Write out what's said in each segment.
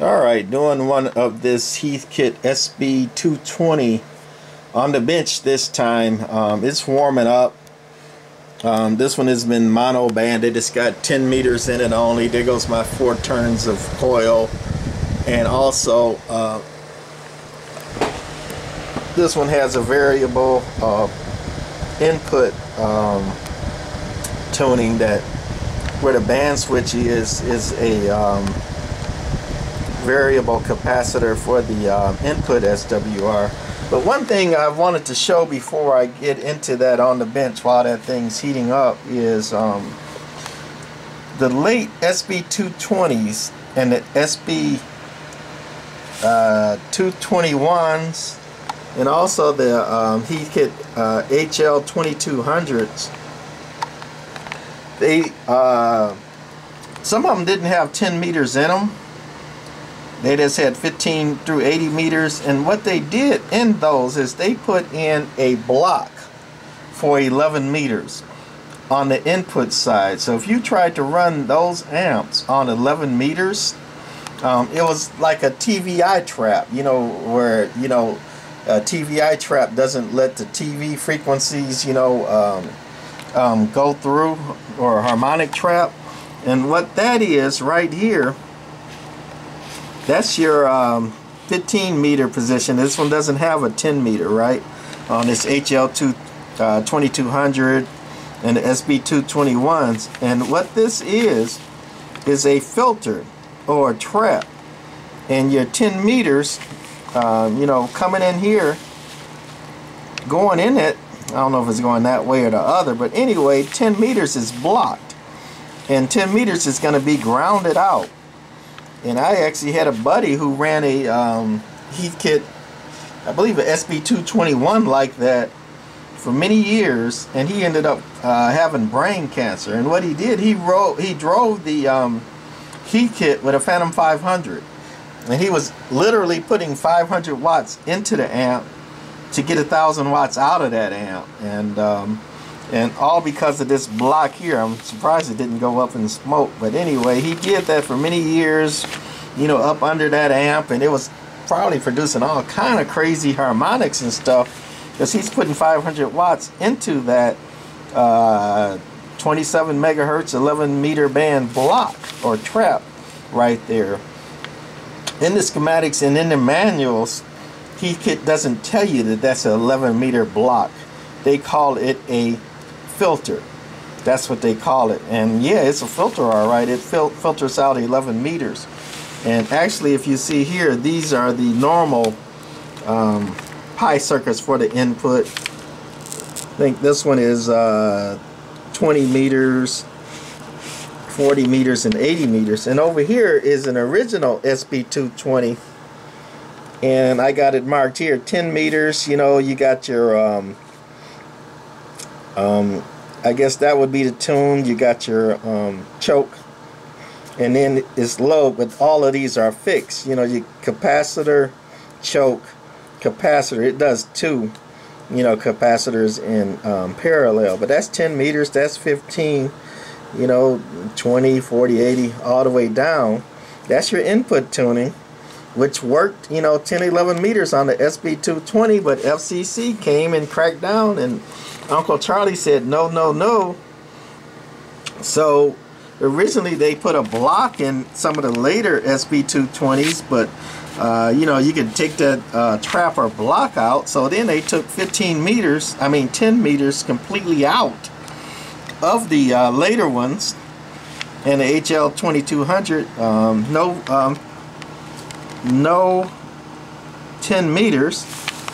Alright, doing one of this Heathkit SB220 on the bench this time. Um, it's warming up. Um, this one has been mono banded. It's got 10 meters in it only. There goes my four turns of coil. And also, uh, this one has a variable uh, input um, tuning that where the band switch is is a um, variable capacitor for the uh, input SWR. But one thing I wanted to show before I get into that on the bench while that thing's heating up is um, the late SB220s and the SB uh, 221s and also the um, Heathkit uh, HL 2200s they uh, some of them didn't have 10 meters in them they just had 15 through 80 meters. And what they did in those is they put in a block for 11 meters on the input side. So if you tried to run those amps on 11 meters, um, it was like a TVI trap, you know, where, you know, a TVI trap doesn't let the TV frequencies, you know, um, um, go through, or a harmonic trap. And what that is right here that's your um, 15 meter position. This one doesn't have a 10 meter, right? On this HL2 uh, 2200 and the SB221s. And what this is, is a filter or a trap. And your 10 meters, uh, you know, coming in here, going in it, I don't know if it's going that way or the other, but anyway, 10 meters is blocked. And 10 meters is going to be grounded out and I actually had a buddy who ran a um, Heathkit, I believe an SB221 like that for many years, and he ended up uh, having brain cancer. And what he did, he wrote, he drove the um, Heathkit with a Phantom 500, and he was literally putting 500 watts into the amp to get a thousand watts out of that amp, and um, and all because of this block here. I'm surprised it didn't go up in smoke. But anyway, he did that for many years, you know, up under that amp. And it was probably producing all kind of crazy harmonics and stuff. Because he's putting 500 watts into that uh, 27 megahertz, 11 meter band block or trap right there. In the schematics and in the manuals, Heathkit doesn't tell you that that's an 11 meter block. They call it a filter. That's what they call it. And yeah, it's a filter, all right. It fil filters out 11 meters. And actually, if you see here, these are the normal um, pi circuits for the input. I think this one is uh, 20 meters, 40 meters, and 80 meters. And over here is an original SB220. And I got it marked here, 10 meters. You know, you got your um, um, I guess that would be the tune. You got your um, choke, and then it's low, but all of these are fixed. You know, your capacitor, choke, capacitor. It does two, you know, capacitors in um, parallel. But that's 10 meters. That's 15. You know, 20, 40, 80, all the way down. That's your input tuning, which worked, you know, 10, 11 meters on the SB220, but FCC came and cracked down and Uncle Charlie said no, no, no. So originally they put a block in some of the later SB220s, but uh, you know, you could take that uh, trap or block out. So then they took 15 meters, I mean 10 meters completely out of the uh, later ones. And the HL 2200, um, no, um, no 10 meters.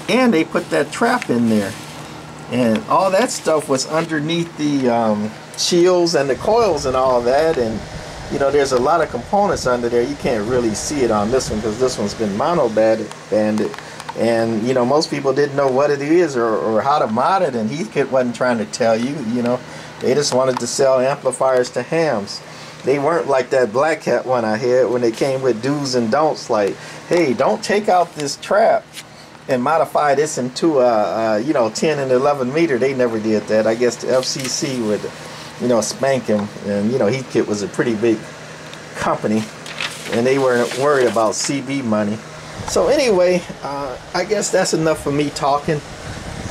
And they put that trap in there. And all that stuff was underneath the um, shields and the coils and all that and you know there's a lot of components under there. You can't really see it on this one because this one's been mono banded and you know most people didn't know what it is or, or how to mod it and Heathkit wasn't trying to tell you you know. They just wanted to sell amplifiers to hams they weren't like that black cat one I had when they came with do's and don'ts like hey don't take out this trap and modify this into a, a, you know 10 and 11 meter they never did that I guess the FCC would you know spank him and you know Heathkit was a pretty big company and they weren't worried about CB money. So anyway, uh, I guess that's enough for me talking.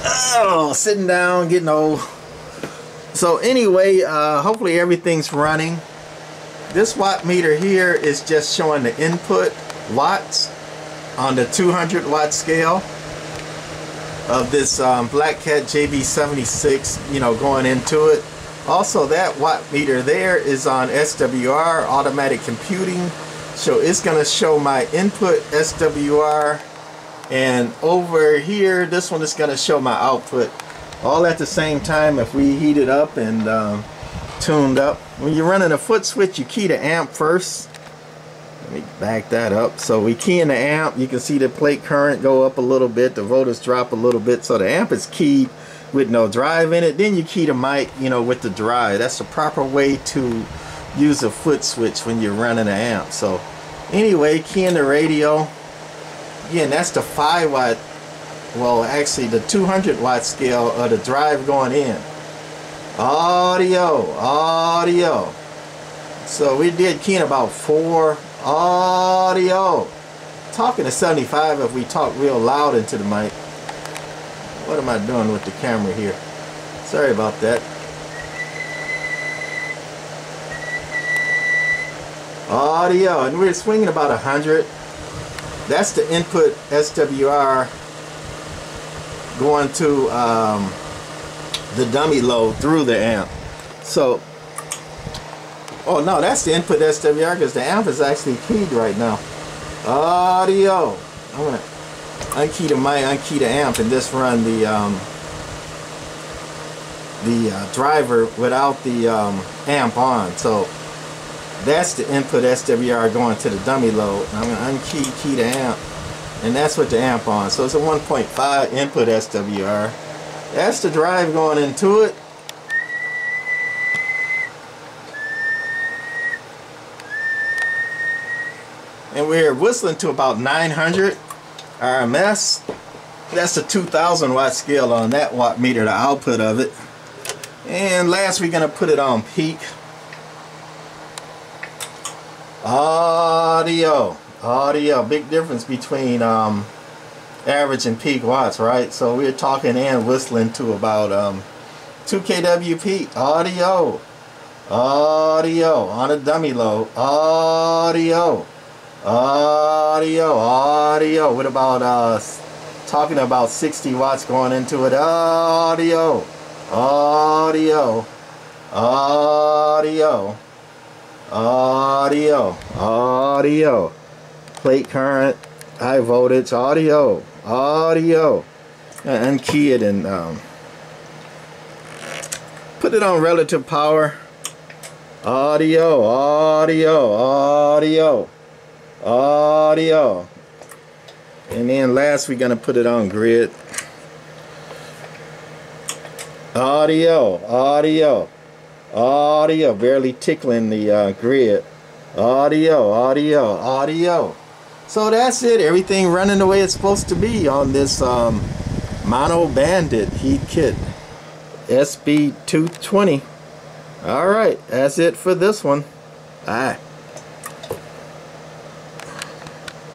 Oh, sitting down, getting old. So anyway, uh, hopefully everything's running. This watt meter here is just showing the input watts on the 200 watt scale of this um, Black Cat JB76, you know, going into it. Also, that watt meter there is on SWR, automatic computing. So it's going to show my input SWR. And over here, this one is going to show my output. All at the same time if we heat it up and um, tuned up. When you're running a foot switch, you key the amp first. Let me back that up. So we key in the amp. You can see the plate current go up a little bit. The voltage drop a little bit. So the amp is keyed with no drive in it. Then you key the mic, you know, with the drive. That's the proper way to use a foot switch when you're running an amp. So anyway, key in the radio. Again, that's the 5 watt, well actually the 200 watt scale of the drive going in. Audio, audio. So we did key in about 4 audio. Talking to 75 if we talk real loud into the mic. What am I doing with the camera here? Sorry about that. Audio, and we're swinging about 100. That's the input SWR going to um, the dummy load through the amp. So, oh no, that's the input SWR because the amp is actually keyed right now. Audio. I'm gonna unkey the mic, unkey the amp, and just run the um, the uh, driver without the um, amp on. So that's the input SWR going to the dummy load. I'm to unkey key the amp, and that's with the amp on. So it's a 1.5 input SWR. That's the drive going into it. And we're whistling to about 900 RMS. That's the 2000 watt scale on that watt meter, the output of it. And last we're going to put it on peak. Audio. Audio. Big difference between um, average and peak watts, right? So we're talking and whistling to about um, 2 kW peak. Audio. Audio. On a dummy low. Audio. Audio, audio. What about uh talking about 60 watts going into it? Audio, audio, audio, audio, audio. Plate current, high voltage, audio, audio. And key it and um, put it on relative power. Audio, audio, audio audio. And then last we're gonna put it on grid. Audio audio audio. Barely tickling the uh, grid. Audio audio audio so that's it. Everything running the way it's supposed to be on this um, mono banded heat kit. SB220 all right that's it for this one. Bye